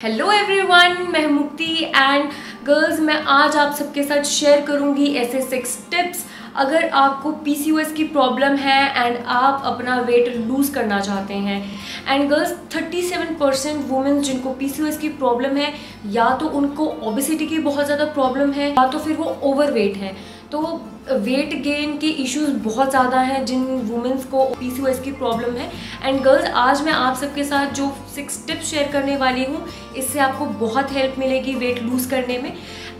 Hello everyone मैं मुक्ति and girls मैं आज आप सबके साथ शेयर करूँगी ऐसे सिक्स टिप्स अगर आपको पीसीओएस की प्रॉब्लम है एंड आप अपना वेट लूज़ करना चाहते हैं। एंड गर्ल्स 37 परसेंट वुमेंस जिनको पीसीओएस की प्रॉब्लम है, या तो उनको ओबिसिटी की बहुत ज़्यादा प्रॉब्लम है, या तो फिर वो ओवर वेट है। तो वेट गेन के इश्यूज़ बहुत ज़्यादा हैं जिन वुमेंस को पीसीओएस की प्रॉब्लम है। एंड गर्ल्स आज मैं आप सबके साथ जो सिक्स टिप्स शेयर करने वाली हूँ, इससे आपको बहुत हेल्प मिलेगी वेट लूज़ करने में।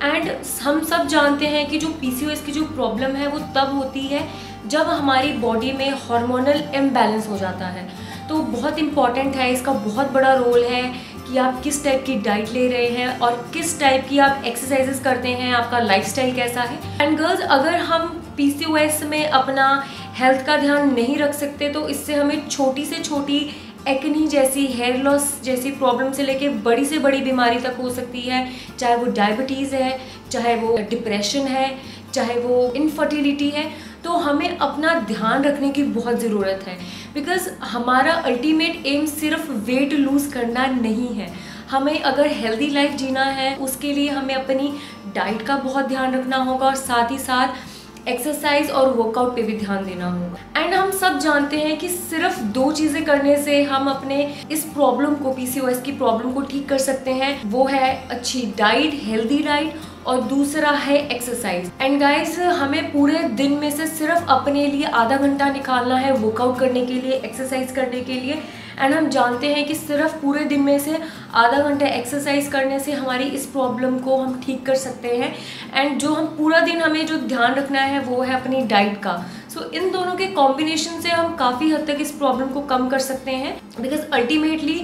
एंड हम सब जानते हैं कि जो पीसीओएस की जो प्रॉब्लम है, वो तब होती है जब हमारी बॉडी में हार्मोनल इम्बैलेंस हो जाता है तो बहुत इंपॉर्टेंट है, इसका बहुत बड़ा रोल है कि आप किस टाइप की डाइट ले रहे हैं और किस टाइप की आप एक्सरसाइजेस करते हैं, आपका लाइफस्टाइल कैसा है। एंड गर्ल्स अगर हम पीसीओएस में अपना हेल्थ का ध्यान नहीं रख सकते तो इससे हमें छोटी से छोटी एक्नी जैसी हेयर लॉस जैसी प्रॉब्लम से लेके बड़ी से बड़ी बीमारी तक हो सकती है। चाहे वो डायबिटीज़ है, चाहे वो डिप्रेशन है, चाहे वो इनफर्टिलिटी है तो हमें अपना ध्यान रखने की बहुत ज़रूरत है। बिकॉज़ हमारा अल्टीमेट एम सिर्फ़ वेट लूज़ करना नहीं है। हमें अगर हेल्दी लाइफ जीना है, उसके लिए हमें अपनी डाइट का बहुत ध्यान रखना होगा और साथ ही साथ एक्सरसाइज और वर्कआउट पे भी ध्यान देना होगा। एंड हम सब जानते हैं कि सिर्फ़ दो चीज़ें करने से हम अपने इस प्रॉब्लम को पीसीओएस की प्रॉब्लम को ठीक कर सकते हैं। वो है अच्छी डाइट हेल्दी डाइट और दूसरा है एक्सरसाइज एंड गाइस हमें पूरे दिन में से सिर्फ़ अपने लिए आधा घंटा निकालना है वर्कआउट करने के लिए एक्सरसाइज करने के लिए। एंड हम जानते हैं कि सिर्फ़ पूरे दिन में से आधा घंटा एक्सरसाइज करने से हमारी इस प्रॉब्लम को हम ठीक कर सकते हैं। एंड जो हम पूरा दिन हमें जो ध्यान रखना है वो है अपनी डाइट का। सो so, इन दोनों के कॉम्बिनेशन से हम काफ़ी हद तक इस प्रॉब्लम को कम कर सकते हैं। बिकॉज़ अल्टीमेटली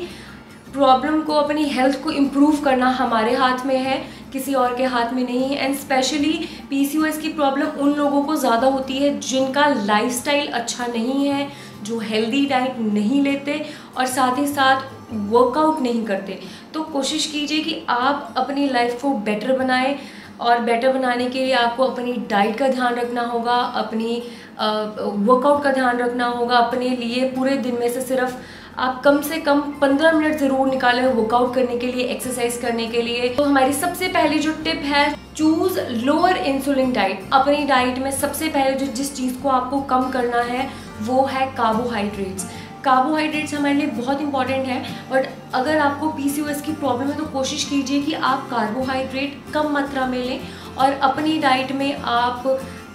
प्रॉब्लम को अपनी हेल्थ को इम्प्रूव करना हमारे हाथ में है किसी और के हाथ में नहीं। है एंड स्पेशली पीसीओएस की प्रॉब्लम उन लोगों को ज़्यादा होती है जिनका लाइफस्टाइल अच्छा नहीं है। जो हेल्दी डाइट नहीं लेते और साथ ही साथ वर्कआउट नहीं करते। तो कोशिश कीजिए कि आप अपनी लाइफ को बेटर बनाएँ और बेटर बनाने के लिए आपको अपनी डाइट का ध्यान रखना होगा, अपनी वर्कआउट का ध्यान रखना होगा, अपने लिए पूरे दिन में से सिर्फ़ आप कम से कम 15 मिनट ज़रूर निकालें वर्कआउट करने के लिए एक्सरसाइज करने के लिए। तो हमारी सबसे पहली जो टिप है चूज़ लोअर इंसुलिन डाइट अपनी डाइट में सबसे पहले जो जिस चीज़ को आपको कम करना है वो है कार्बोहाइड्रेट्स कार्बोहाइड्रेट्स हमारे लिए बहुत इंपॉर्टेंट है बट अगर आपको पीसीओएस की प्रॉब्लम है तो कोशिश कीजिए कि आप कार्बोहाइड्रेट कम मात्रा में लें और अपनी डाइट में आप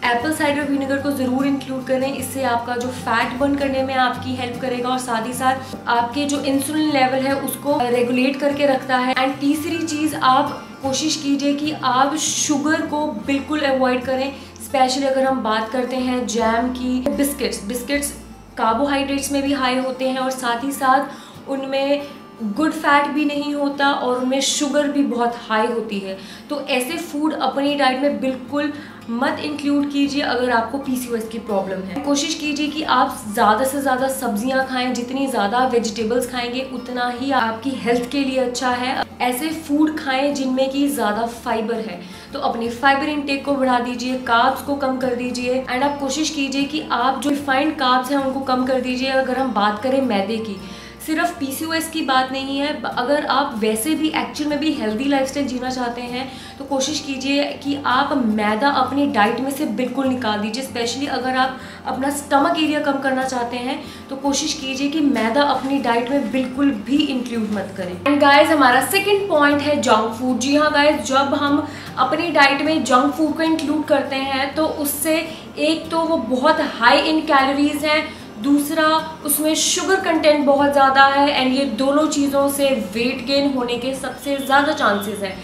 एप्पल साइडर विनेगर को ज़रूर इंक्लूड करें। इससे आपका जो फैट बर्न करने में आपकी हेल्प करेगा और साथ ही साथ आपके जो इंसुलिन लेवल है, उसको रेगुलेट करके रखता है। एंड तीसरी चीज़ आप कोशिश कीजिए कि आप शुगर को बिल्कुल अवॉइड करें। स्पेशली अगर हम बात करते हैं जैम की बिस्किट्स बिस्किट्स कार्बोहाइड्रेट्स में भी हाई होते हैं और साथ ही साथ उनमें गुड फैट भी नहीं होता और उनमें शुगर भी बहुत हाई होती है। तो ऐसे फ़ूड अपनी डाइट में बिल्कुल मत इंक्लूड कीजिए अगर आपको पीसीओएस की प्रॉब्लम है। कोशिश कीजिए कि आप ज़्यादा से ज़्यादा सब्ज़ियाँ खाएँ, जितनी ज़्यादा वेजिटेबल्स खाएँगे, उतना ही आपकी हेल्थ के लिए अच्छा है। ऐसे फ़ूड खाएँ जिनमें कि ज़्यादा फाइबर है। तो अपने फाइबर इनटेक को बढ़ा दीजिए काब्स को कम कर दीजिए एंड आप कोशिश कीजिए कि आप जो रिफाइंड काब्स हैं उनको कम कर दीजिए। अगर हम बात करें मैदे की सिर्फ़ पीसीओएस की बात नहीं है। अगर आप वैसे भी एक्चुअल में भी हेल्दी लाइफस्टाइल जीना चाहते हैं तो कोशिश कीजिए कि आप मैदा अपनी डाइट में से बिल्कुल निकाल दीजिए। स्पेशली अगर आप अपना स्टमक एरिया कम करना चाहते हैं तो कोशिश कीजिए कि मैदा अपनी डाइट में बिल्कुल भी इंक्लूड मत करें। एंड गाइज़ हमारा सेकेंड पॉइंट है जंक फ़ूड जी हाँ गाइज़ जब हम अपनी डाइट में जंक फ़ूड को इंक्लूड करते हैं तो उससे एक तो वो बहुत हाई इन कैलोरीज हैं दूसरा, उसमें शुगर कंटेंट बहुत ज़्यादा है एंड ये दोनों चीज़ों से वेट गेन होने के सबसे ज़्यादा चांसेस हैं।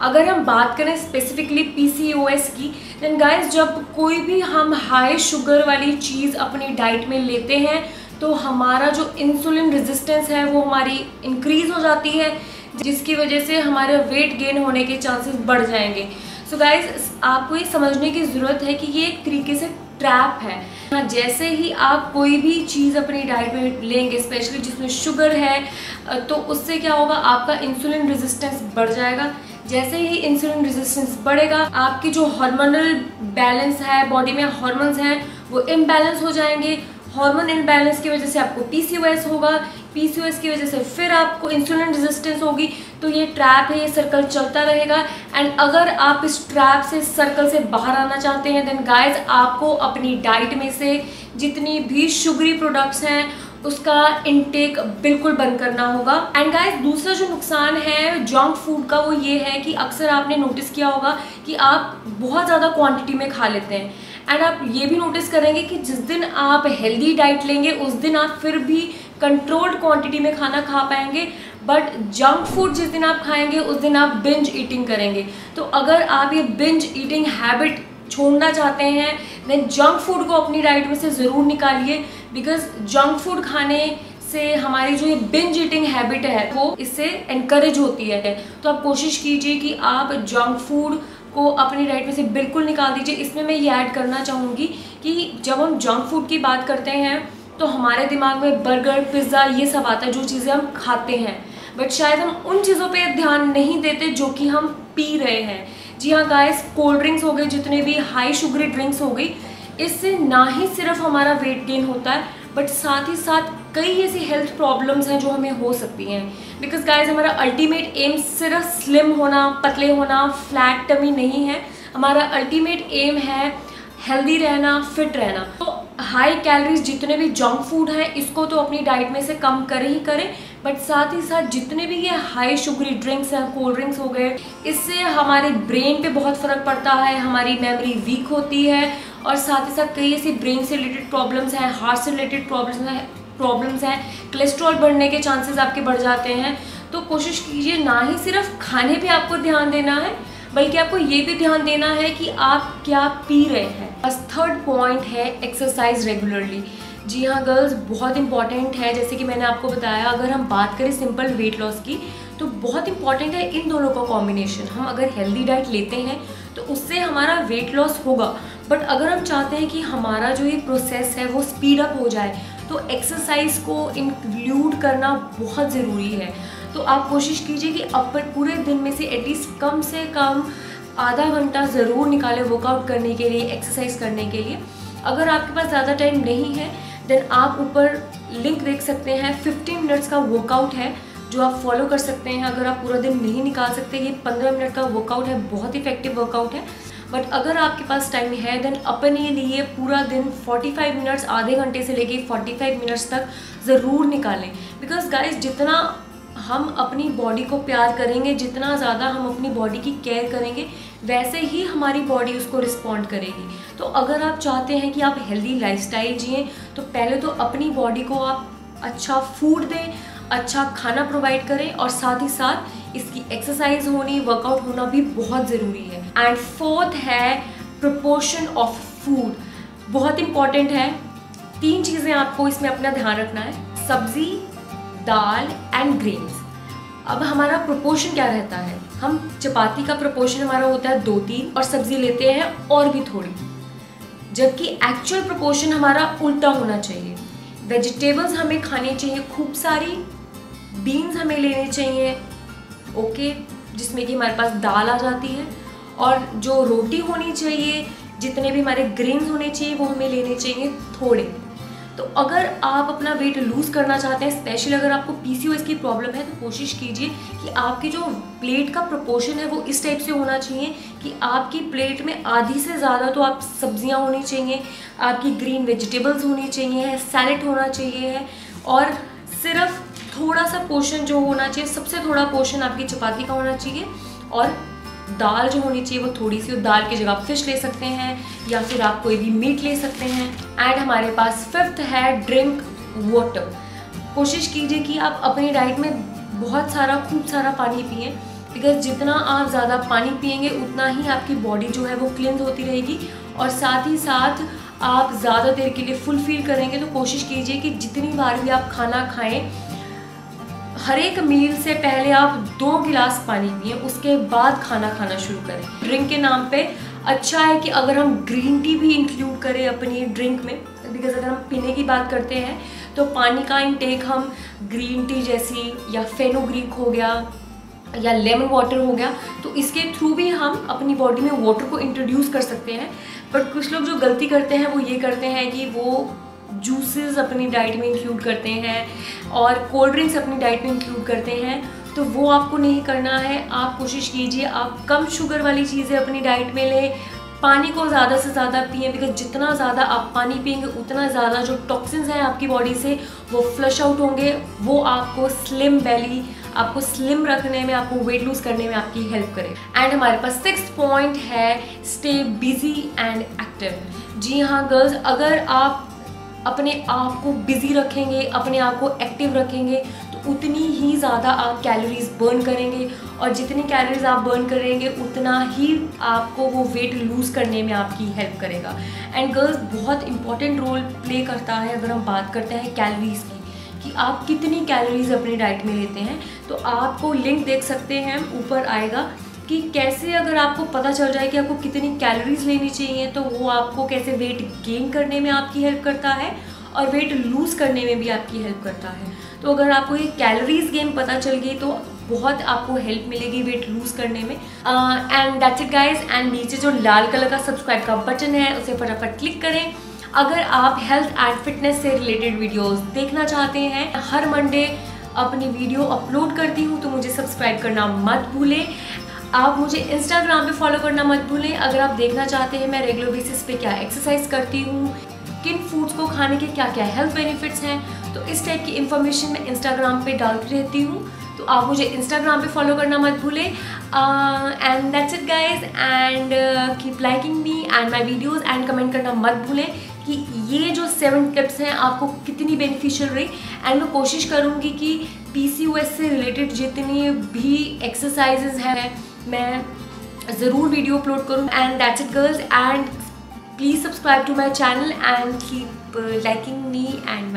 अगर हम बात करें स्पेसिफिकली पीसीओएस की देन गाइस जब कोई भी हम हाई शुगर वाली चीज़ अपनी डाइट में लेते हैं तो हमारा जो इंसुलिन रेजिस्टेंस है वो हमारी इंक्रीज हो जाती है, जिसकी वजह से हमारे वेट गेन होने के चांसेस बढ़ जाएँगे। सो so गाइज़ आपको ये समझने की ज़रूरत है कि ये एक तरीके से ट्रैप है। जैसे ही आप कोई भी चीज़ अपनी डाइट में लेंगे स्पेशली जिसमें शुगर है तो उससे क्या होगा? आपका इंसुलिन रेजिस्टेंस बढ़ जाएगा। जैसे ही इंसुलिन रेजिस्टेंस बढ़ेगा, आपकी जो हार्मोनल बैलेंस है बॉडी में हार्मोन्स हैं, वो इम्बैलेंस हो जाएँगे। हार्मोन इम्बैलेंस की वजह से आपको पीसीओएस होगा। पीसीओएस की वजह से फिर आपको इंसुलिन रेजिस्टेंस होगी। तो ये ट्रैप है, ये सर्कल चलता रहेगा। एंड अगर आप इस ट्रैप से सर्कल से बाहर आना चाहते हैं देन गाइस आपको अपनी डाइट में से जितनी भी शुगरी प्रोडक्ट्स हैं, उसका इनटेक बिल्कुल बंद करना होगा। एंड गाइस दूसरा जो नुकसान है जंक फ़ूड का, वो ये है कि अक्सर आपने नोटिस किया होगा कि आप बहुत ज़्यादा क्वांटिटी में खा लेते हैं। एंड आप ये भी नोटिस करेंगे कि जिस दिन आप हेल्दी डाइट लेंगे, उस दिन आप फिर भी कंट्रोल्ड क्वांटिटी में खाना खा पाएँगे बट जंक फ़ूड जिस दिन आप खाएँगे, उस दिन आप बिंज ईटिंग करेंगे। तो अगर आप ये बिंज ईटिंग हैबिट छोड़ना चाहते हैं देन जंक फ़ूड को अपनी डाइट में से ज़रूर निकालिए बिकॉज़ जंक फ़ूड खाने से हमारी जो ये बिंज ईटिंग हैबिट है, वो इससे इनक्रेज होती है। तो आप कोशिश कीजिए कि आप जंक फ़ूड को अपनी डाइट में से बिल्कुल निकाल दीजिए। इसमें मैं ये ऐड करना चाहूँगी कि जब हम जंक फ़ूड की बात करते हैं तो हमारे दिमाग में बर्गर पिज़्ज़ा ये सब आता है, जो चीज़ें हम खाते हैं। बट शायद हम उन चीज़ों पे ध्यान नहीं देते जो कि हम पी रहे हैं। जी हाँ गाइस कोल्ड ड्रिंक्स हो गए, जितने भी हाई शुगरी ड्रिंक्स हो गई, इससे ना ही सिर्फ़ हमारा वेट गेन होता है बट साथ ही साथ कई ऐसी हेल्थ प्रॉब्लम्स हैं जो हमें हो सकती हैं। बिकॉज़ गाइज़ हमारा अल्टीमेट एम सिर्फ़ स्लिम होना, पतले होना फ्लैट टमी नहीं है। हमारा अल्टीमेट एम है हेल्दी रहना फिट रहना। तो हाई कैलोरीज जितने भी जंक फ़ूड हैं, इसको तो अपनी डाइट में से कम करें ही करें बट साथ ही साथ जितने भी ये हाई शुगरी ड्रिंक्स हैं कोल्ड ड्रिंक्स हो गए, इससे हमारे ब्रेन पे बहुत फ़र्क पड़ता है, हमारी मेमोरी वीक होती है, और साथ ही साथ कई ऐसी ब्रेन से रिलेटेड प्रॉब्लम्स हैं हार्ट से रिलेटेड प्रॉब्लम्स हैं प्रॉब्लम्स हैं कोलेस्ट्रॉल बढ़ने के चांसेस आपके बढ़ जाते हैं तो कोशिश कीजिए ना ही सिर्फ़ खाने पे आपको ध्यान देना है, बल्कि आपको ये भी ध्यान देना है कि आप क्या पी रहे हैं। बस थर्ड पॉइंट है एक्सरसाइज रेगुलरली जी हाँ गर्ल्स बहुत इंपॉर्टेंट है। जैसे कि मैंने आपको बताया, अगर हम बात करें सिंपल वेट लॉस की तो बहुत इंपॉर्टेंट है इन दोनों का कॉम्बिनेशन हम अगर हेल्दी डाइट लेते हैं तो उससे हमारा वेट लॉस होगा। बट अगर हम चाहते हैं कि हमारा जो ये प्रोसेस है, वो स्पीड अप हो जाए तो एक्सरसाइज को इंक्लूड करना बहुत ज़रूरी है। तो आप कोशिश कीजिए कि अपर पूरे दिन में से एटलीस्ट कम से कम आधा घंटा ज़रूर निकालें वर्कआउट करने के लिए एक्सरसाइज करने के लिए। अगर आपके पास ज़्यादा टाइम नहीं है देन आप ऊपर लिंक देख सकते हैं। 15 मिनट्स का वर्कआउट है, जो आप फॉलो कर सकते हैं। अगर आप पूरा दिन नहीं निकाल सकते, ये 15 मिनट का वर्कआउट है, बहुत इफ़ेक्टिव वर्कआउट है। बट अगर आपके पास टाइम है देन अपने लिए पूरा दिन 45 मिनट्स आधे घंटे से लेके 45 मिनट्स तक ज़रूर निकालें। बिकॉज़ गाइस जितना हम अपनी बॉडी को प्यार करेंगे, जितना ज़्यादा हम अपनी बॉडी की केयर करेंगे, वैसे ही हमारी बॉडी उसको रिस्पॉन्ड करेगी। तो अगर आप चाहते हैं कि आप हेल्दी लाइफस्टाइल जिए तो पहले तो अपनी बॉडी को आप अच्छा फ़ूड दें अच्छा खाना प्रोवाइड करें और साथ ही साथ इसकी एक्सरसाइज होनी वर्कआउट होना भी बहुत ज़रूरी है। एंड फोर्थ है प्रपोर्शन ऑफ़ फ़ूड बहुत इंपॉर्टेंट है। तीन चीज़ें आपको इसमें अपना ध्यान रखना है। सब्ज़ी, दाल एंड ग्रेन्स अब हमारा प्रोपोर्शन क्या रहता है? हम चपाती का प्रोपोर्शन हमारा होता है दो तीन और सब्ज़ी लेते हैं और भी थोड़ी। जबकि एक्चुअल प्रोपोर्शन हमारा उल्टा होना चाहिए। वेजिटेबल्स हमें खाने चाहिए, खूब सारी बीन्स हमें लेने चाहिए ओके जिसमें कि हमारे पास दाल आ जाती है। और जो रोटी होनी चाहिए, जितने भी हमारे ग्रेन्स होने चाहिए, वो हमें लेने चाहिए थोड़े। तो अगर आप अपना वेट लूज़ करना चाहते हैं स्पेशली अगर आपको पीसीओएस की प्रॉब्लम है तो कोशिश कीजिए कि आपकी जो प्लेट का प्रोपोर्शन है, वो इस टाइप से होना चाहिए कि आपकी प्लेट में आधी से ज़्यादा तो आप सब्ज़ियाँ होनी चाहिए, आपकी ग्रीन वेजिटेबल्स होनी चाहिए सैलड होना चाहिए है और सिर्फ़ थोड़ा सा पोर्शन जो होना चाहिए, सबसे थोड़ा पोर्शन आपकी चपाती का होना चाहिए, और दाल जो होनी चाहिए वो थोड़ी सी दाल की जगह फ़िश ले सकते हैं या फिर आप कोई भी मीट ले सकते हैं। एंड हमारे पास फिफ्थ है ड्रिंक वाटर कोशिश कीजिए कि आप अपनी डाइट में बहुत सारा, खूब सारा पानी पिए बिकॉज़ जितना आप ज़्यादा पानी पियेंगे, उतना ही आपकी बॉडी जो है वो क्लिन होती रहेगी। और साथ ही साथ आप ज़्यादा देर के लिए फुल फील करेंगे तो कोशिश कीजिए कि जितनी बार भी आप खाना खाएँ हर एक मील से पहले आप दो गिलास पानी पिए, उसके बाद खाना खाना शुरू करें। ड्रिंक के नाम पे अच्छा है कि अगर हम ग्रीन टी भी इंक्लूड करें अपनी ड्रिंक में बिकॉज़ अगर हम पीने की बात करते हैं तो पानी का इनटेक हम ग्रीन टी जैसी या फेनोग्रीक हो गया, या लेमन वाटर हो गया तो इसके थ्रू भी हम अपनी बॉडी में वाटर को इंट्रोड्यूस कर सकते हैं। बट कुछ लोग जो गलती करते हैं, वो ये करते हैं कि वो जूसेस अपनी डाइट में इंक्लूड करते हैं और कोल्ड ड्रिंक्स अपनी डाइट में इंक्लूड करते हैं तो वो आपको नहीं करना है। आप कोशिश कीजिए, आप कम शुगर वाली चीज़ें अपनी डाइट में लें। पानी को ज़्यादा से ज़्यादा पिए बिकॉज़ जितना ज़्यादा आप पानी पियेंगे उतना ज़्यादा जो टॉक्सिन्स हैं आपकी बॉडी से, वो फ्लश आउट होंगे। वो आपको स्लिम बेली आपको स्लिम रखने में, आपको वेट लूज करने में आपकी हेल्प करे। एंड हमारे पास सिक्स पॉइंट है स्टे बिज़ी एंड एक्टिव जी हाँ गर्ल्स अगर आप अपने आप को बिज़ी रखेंगे, अपने आप को एक्टिव रखेंगे तो उतनी ही ज़्यादा आप कैलोरीज बर्न करेंगे और जितनी कैलोरीज आप बर्न करेंगे, उतना ही आपको वो वेट लूज़ करने में आपकी हेल्प करेगा। एंड गर्ल्स बहुत इंपॉर्टेंट रोल प्ले करता है अगर हम बात करते हैं कैलोरीज की, कि आप कितनी कैलोरीज अपनी डाइट में लेते हैं तो आपको लिंक देख सकते हैं, ऊपर आएगा। कि कैसे अगर आपको पता चल जाए कि आपको कितनी कैलोरीज लेनी चाहिए तो वो आपको कैसे वेट गेन करने में आपकी हेल्प करता है और वेट लूज़ करने में भी आपकी हेल्प करता है। तो अगर आपको ये कैलोरीज गेम पता चल गई तो बहुत आपको हेल्प मिलेगी वेट लूज़ करने में। And that's it guys and नीचे जो लाल कलर का सब्सक्राइब का बटन है, उसे फटाफट क्लिक करें। अगर आप हेल्थ एंड फिटनेस से रिलेटेड वीडियोस देखना चाहते हैं, हर मंडे अपनी वीडियो अपलोड करती हूँ तो मुझे सब्सक्राइब करना मत भूलें। आप मुझे इंस्टाग्राम पे फॉलो करना मत भूलें। अगर आप देखना चाहते हैं मैं रेगुलर बेसिस पे क्या एक्सरसाइज करती हूँ, किन फूड्स को खाने के क्या क्या हेल्थ बेनिफिट्स हैं तो इस टाइप की इन्फॉर्मेशन मैं इंस्टाग्राम पे डालती रहती हूँ। तो आप मुझे इंस्टाग्राम पे फॉलो करना मत भूलें। And that's it guys and keep liking me and my videos and comment करना मत भूलें कि ये जो सेवन टिप्स हैं, आपको कितनी बेनिफिशियल रही। एंड मैं कोशिश करूँगी कि पी से रिलेटेड जितनी भी एक्सरसाइजेज हैं मैं ज़रूर वीडियो अपलोड करूँ। And that's it girls and please subscribe to my channel and keep liking me and